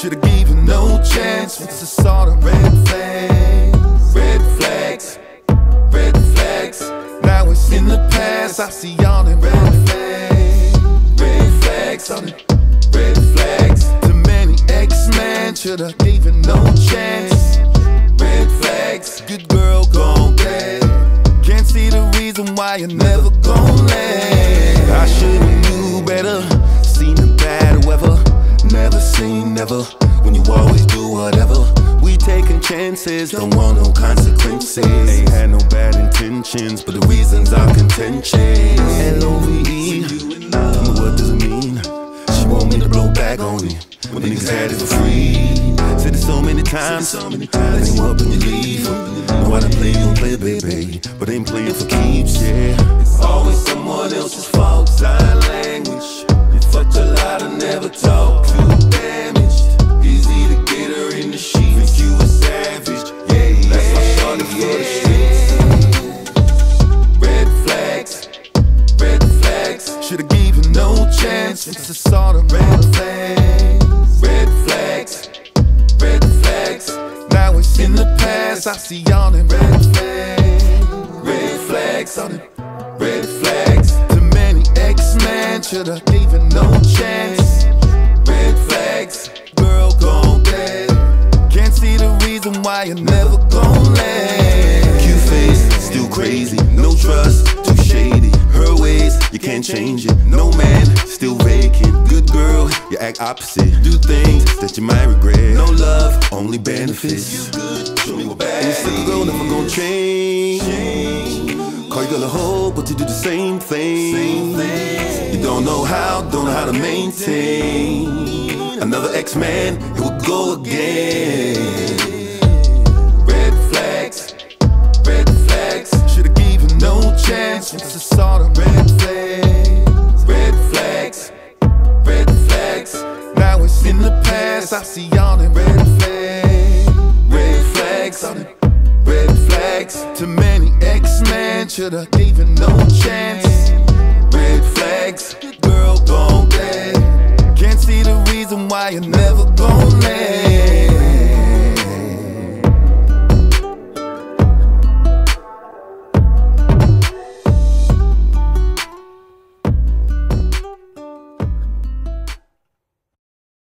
Should've given no chance. It's a sort of red flags, red flags, red flags. Now it's in the past. I see all the red flags, red flags red flags. Too many X-Men. Should've given no chance. Red flags, good girl gone bad. Can't see the reason why you're never gonna land. I should've knew better. Never. When you always do whatever. We taking chances, don't want no consequences. Ain't had no bad intentions, but the reasons are contentious. L-O-V-E, tell me what does it mean? She want me to blow back on it. When niggas had it for free. Said it so many times, times. Ain't up and you leave. Know how to play, you don't play, baby. But ain't playing for keeps, yeah. It's always someone else's fault. Sign language. You fucked a lot, I never talk. It's a sort of red flags. Red flags. Red flags. Now it's in the past. I see all them red flags. Red flags on it. Red flags. Too many X-Men. Should've given no chance. Red flags. Girl gone bad. Can't see the reason why you're never gonna land. Cute face, still crazy. No trust, too shady. Her ways, you can't change it. No man. Good girl, you act opposite. Do things that you might regret. No love, only benefits. You good, show me what bad. And you still girl never gonna change. Call you girl a hoe, but you do the same thing. You don't know how, don't know how to maintain. Another X-Man, it will go again. Red flags, red flags. Should've you no chance. It's a sort of red flags, the. I see all the red flags, red flags on it, red flags. Too many X-Men. Should've gave you no chance. Red flags, girl gone bad. Can't see the reason why you never